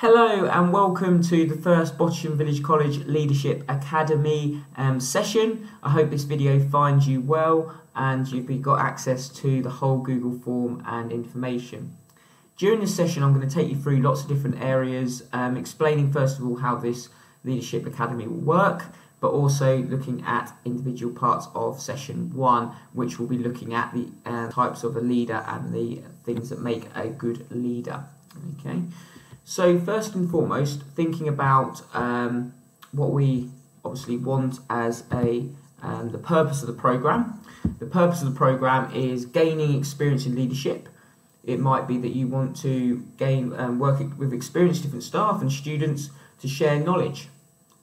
Hello and welcome to the first Bottisham Village College Leadership Academy um, session. I hope this video finds you well and you've got access to the whole Google form and information. During this session I'm going to take you through lots of different areas, um, explaining first of all how this Leadership Academy will work, but also looking at individual parts of session one, which will be looking at the uh, types of a leader and the things that make a good leader. Okay. So first and foremost, thinking about um, what we obviously want as a um, the purpose of the program. The purpose of the program is gaining experience in leadership. It might be that you want to gain um, work with experienced different staff and students to share knowledge.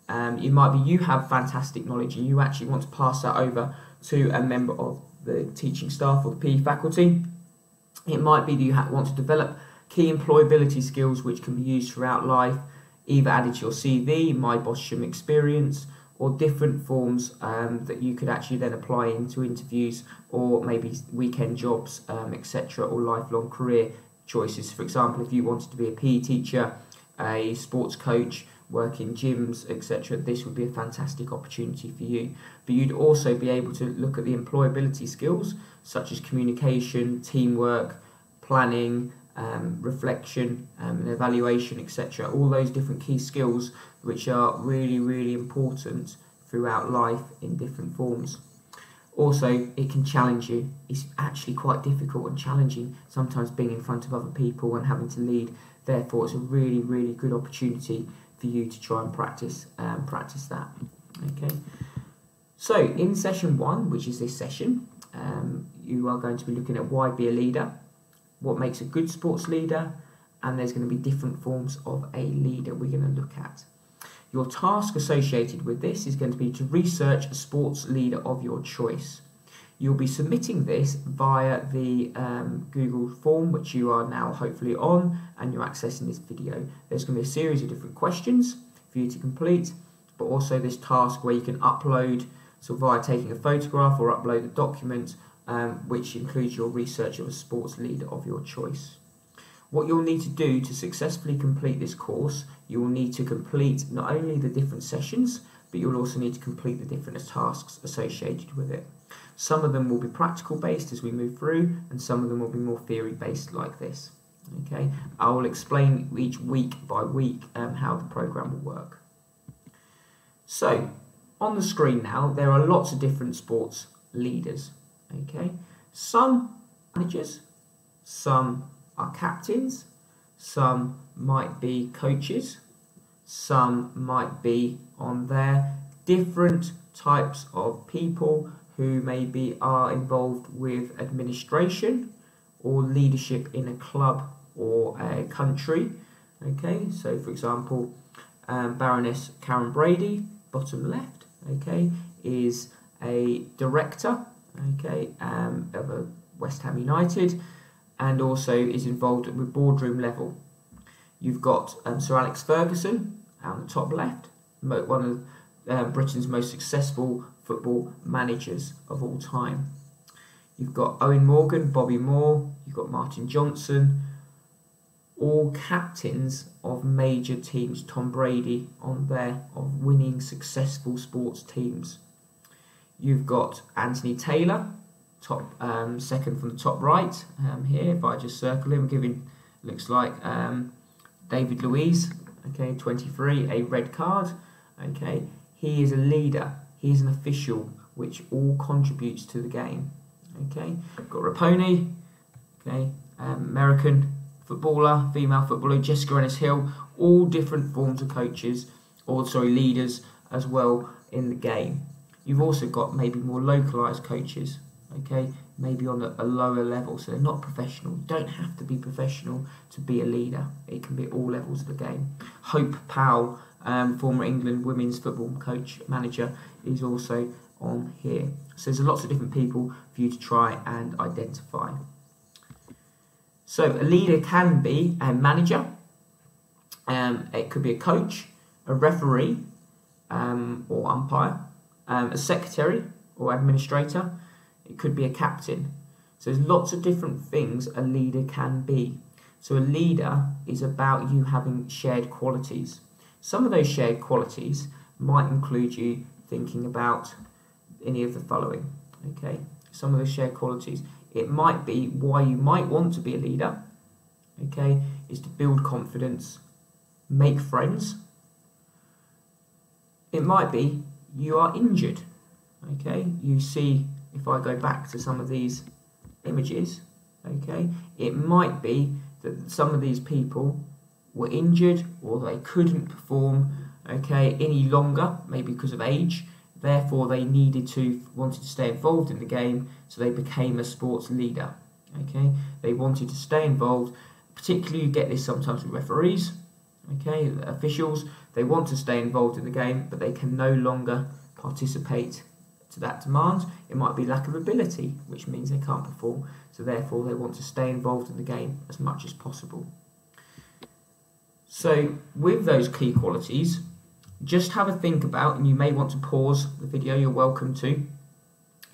Um, it might be you have fantastic knowledge and you actually want to pass that over to a member of the teaching staff or the PE faculty. It might be that you want to develop key employability skills which can be used throughout life, either added to your CV, My Bottisham experience, or different forms um, that you could actually then apply into interviews or maybe weekend jobs, um, etc., or lifelong career choices. For example, if you wanted to be a PE teacher, a sports coach, work in gyms, etc., this would be a fantastic opportunity for you. But you'd also be able to look at the employability skills such as communication, teamwork, planning, um, reflection um, and evaluation, etc. All those different key skills which are really, really important throughout life in different forms. Also, it can challenge you. It's actually quite difficult and challenging sometimes being in front of other people and having to lead. Therefore, it's a really, really good opportunity for you to try and practice um, practice that. Okay. So, in session one, which is this session, um, you are going to be looking at why be a leader what makes a good sports leader, and there's going to be different forms of a leader we're going to look at. Your task associated with this is going to be to research a sports leader of your choice. You'll be submitting this via the um, Google form, which you are now hopefully on, and you're accessing this video. There's going to be a series of different questions for you to complete, but also this task where you can upload, so via taking a photograph or upload a document um, which includes your research of a sports leader of your choice. What you'll need to do to successfully complete this course, you will need to complete not only the different sessions, but you'll also need to complete the different tasks associated with it. Some of them will be practical based as we move through, and some of them will be more theory based like this. Okay, I will explain each week by week um, how the program will work. So, on the screen now, there are lots of different sports leaders. Okay, some managers, some are captains, some might be coaches, some might be on there, different types of people who maybe are involved with administration or leadership in a club or a country. Okay, so for example, um, Baroness Karren Brady, bottom left, okay, is a director okay, um, of a West Ham United, and also is involved with boardroom level. You've got um, Sir Alex Ferguson on the top left, one of uh, Britain's most successful football managers of all time. You've got Eoin Morgan, Bobby Moore, you've got Martin Johnson, all captains of major teams. Tom Brady on there of winning successful sports teams. You've got Anthony Taylor, top um, second from the top right um, here. If I just circle him, giving looks like um, David Luiz, okay, 23, a red card. Okay, he is a leader. He's an official, which all contributes to the game. Okay, got Raponi, okay, um, American footballer, female footballer, Jessica Ennis Hill, all different forms of coaches, or sorry, leaders as well in the game. You've also got maybe more localized coaches, okay, maybe on a, a, lower level, so they're not professional. You don't have to be professional to be a leader. It can be at all levels of the game. Hope Powell, um, former England women's football coach manager, is also on here. So there's lots of different people for you to try and identify. So a leader can be a manager, um, it could be a coach, a referee, um, or umpire um, a secretary or administrator, it could be a captain. So there's lots of different things a leader can be. So a leader is about you having shared qualities. Some of those shared qualities might include you thinking about any of the following. Okay, some of the shared qualities. It might be why you might want to be a leader. Okay, is to build confidence, make friends. It might be you are injured. Okay, you see if I go back to some of these images, okay, it might be that some of these people were injured or they couldn't perform, okay, any longer, maybe because of age. Therefore, they needed to wanted to stay involved in the game, so they became a sports leader. Okay, they wanted to stay involved. Particularly, you get this sometimes with referees. Okay, officials they want to stay involved in the game, but they can no longer participate to that demand. It might be lack of ability, which means they can't perform, so therefore they want to stay involved in the game as much as possible. So, with those key qualities, just have a think about, and you may want to pause the video, you're welcome to.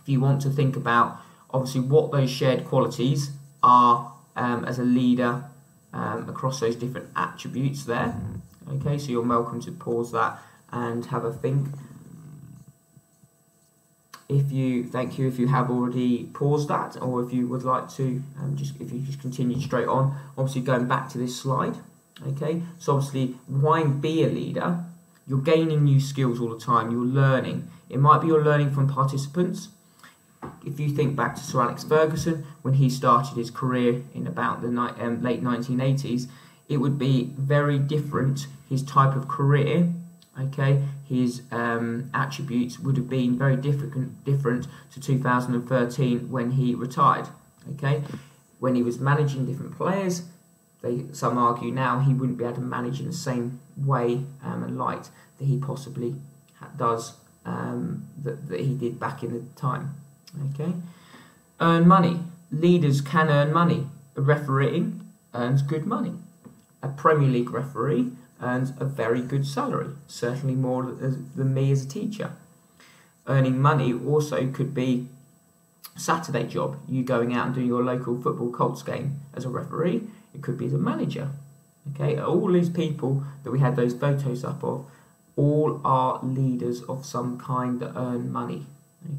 If you want to think about, obviously, what those shared qualities are um, as a leader um, across those different attributes there. Okay, so you're welcome to pause that and have a think. If you thank you if you have already paused that or if you would like to um, just if you just continue straight on. Obviously going back to this slide okay? So obviously why be a leader. You're gaining new skills all the time. You're learning. It might be you're learning from participants if you think back to Sir Alex Ferguson when he started his career in about the ni- um, late 1980s it would be very different his type of career okay, his um, attributes would have been very different different to 2013 when he retired. Okay, when he was managing different players, they some argue now he wouldn't be able to manage in the same way um, and light that he possibly does um, that, that he did back in the time. Okay, earn money. Leaders can earn money. A refereeing earns good money. A Premier League referee earns a very good salary, certainly more than me as a teacher. Earning money also could be Saturday job, you going out and doing your local football Colts game as a referee. It could be as a manager. Okay, all these people that we had those photos up of, all are leaders of some kind that earn money.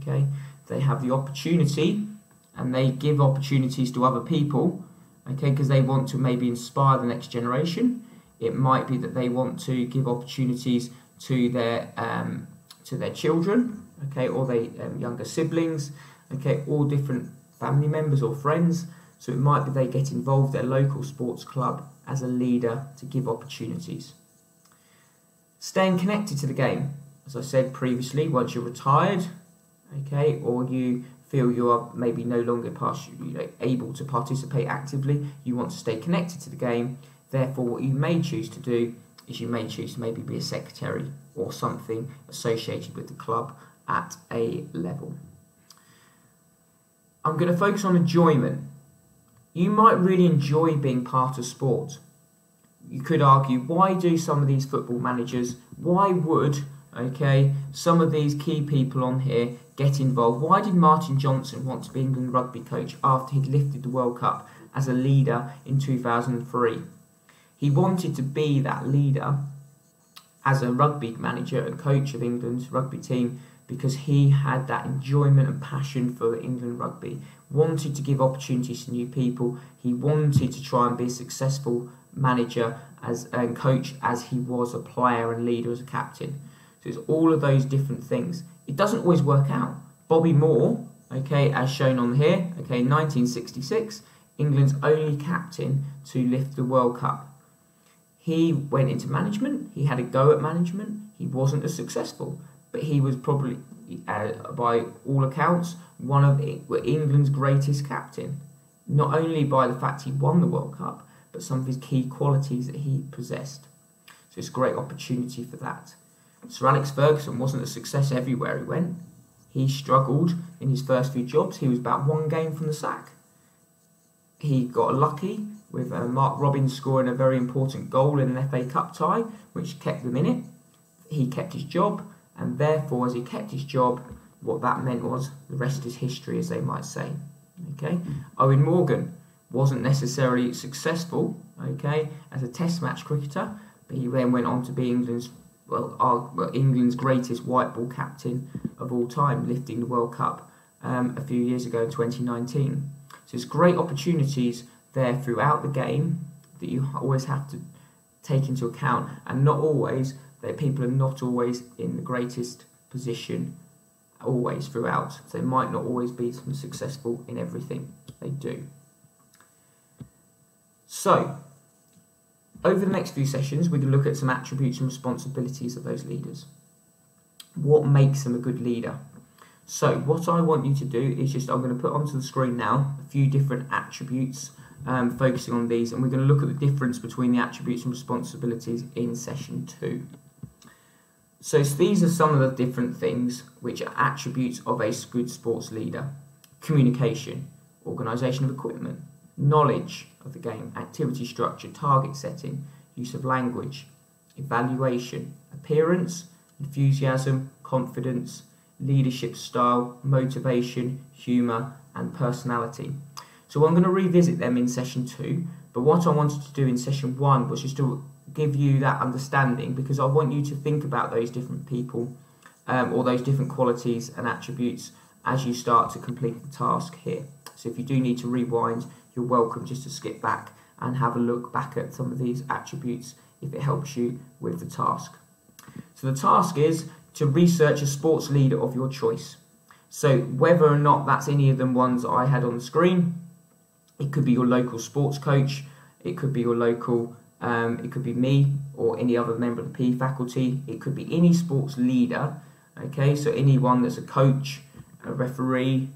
Okay, they have the opportunity and they give opportunities to other people. Okay, because they want to maybe inspire the next generation it might be that they want to give opportunities to their um, to their children, okay, or their um, younger siblings, okay, all different family members or friends. So it might be they get involved their local sports club as a leader to give opportunities. Staying connected to the game, as I said previously, once you're retired, okay, or you feel you are maybe no longer able to participate actively, you want to stay connected to the game, Therefore, what you may choose to do is you may choose to maybe be a secretary or something associated with the club at a level. I'm going to focus on enjoyment. You might really enjoy being part of sport. You could argue, why do some of these football managers, why would, okay, some of these key people on here get involved? Why did Martin Johnson want to be England rugby coach after he'd lifted the World Cup as a leader in 2003? He wanted to be that leader as a rugby manager and coach of England's rugby team because he had that enjoyment and passion for England rugby, wanted to give opportunities to new people. He wanted to try and be a successful manager as and coach as he was a player and leader as a captain. So it's all of those different things. It doesn't always work out. Bobby Moore, okay, as shown on here, okay, 1966, England's only captain to lift the World Cup. He went into management. He had a go at management. He wasn't as successful, but he was probably, uh, by all accounts, one of England's greatest captain. Not only by the fact he won the World Cup, but some of his key qualities that he possessed. So it's a great opportunity for that. Sir Alex Ferguson wasn't a success everywhere he went. He struggled in his first few jobs. He was about one game from the sack. He got lucky with uh, Mark Robins scoring a very important goal in an FA Cup tie, which kept them in it. He kept his job, and therefore, as he kept his job, what that meant was the rest is history, as they might say. Okay, Eoin Morgan wasn't necessarily successful, okay, as a Test match cricketer, but he then went on to be England's well, our, England's greatest white ball captain of all time, lifting the World Cup um, a few years ago in 2019. So there's great opportunities there throughout the game that you always have to take into account, and not always that people are not always in the greatest position always throughout. So they might not always be successful in everything they do. So, over the next few sessions, we can look at some attributes and responsibilities of those leaders. What makes them a good leader? So, what I want you to do is just, I'm going to put onto the screen now a few different attributes, um, focusing on these, and we're going to look at the difference between the attributes and responsibilities in session two. So, these are some of the different things which are attributes of a good sports leader communication, organisation of equipment, knowledge of the game, activity structure, target setting, use of language, evaluation, appearance, enthusiasm, confidence, leadership style, motivation, humour, and personality. So I'm going to revisit them in session two, but what I wanted to do in session one was just to give you that understanding because I want you to think about those different people um, or those different qualities and attributes as you start to complete the task here. So if you do need to rewind, you're welcome just to skip back and have a look back at some of these attributes if it helps you with the task. So the task is to research a sports leader of your choice. So whether or not that's any of the ones I had on the screen, it could be your local sports coach, it could be your local, um, it could be me or any other member of the P faculty, it could be any sports leader, okay, so anyone that's a coach, a referee,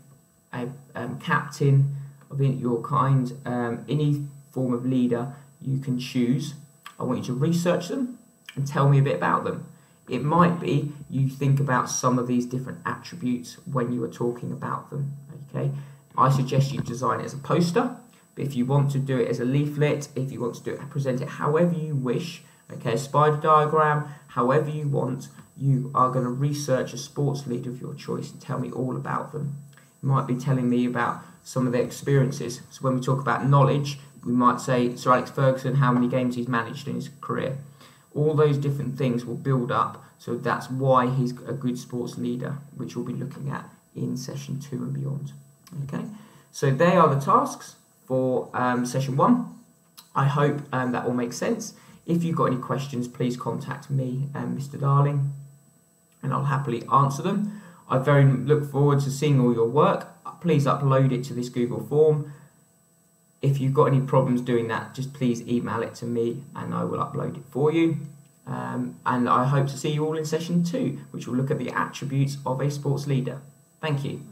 a um, captain, of your kind, um, any form of leader you can choose. I want you to research them and tell me a bit about them. It might be you think about some of these different attributes when you are talking about them. Okay, I suggest you design it as a poster. But if you want to do it as a leaflet, if you want to do it, present it however you wish, okay, spider diagram, however you want, you are going to research a sports leader of your choice and tell me all about them. Might be telling me about some of their experiences. So when we talk about knowledge, we might say Sir Alex Ferguson, how many games he's managed in his career. All those different things will build up, so that's why he's a good sports leader, which we'll be looking at in session two and beyond. Okay, so they are the tasks for um, session one. I hope um, that all makes sense. If you've got any questions, please contact me and Mr. Darling, and I'll happily answer them. I very look forward to seeing all your work please upload it to this Google form. If you've got any problems doing that, just please email it to me and I will upload it for you. Um, and I hope to see you all in session two, which will look at the attributes of a sports leader. Thank you.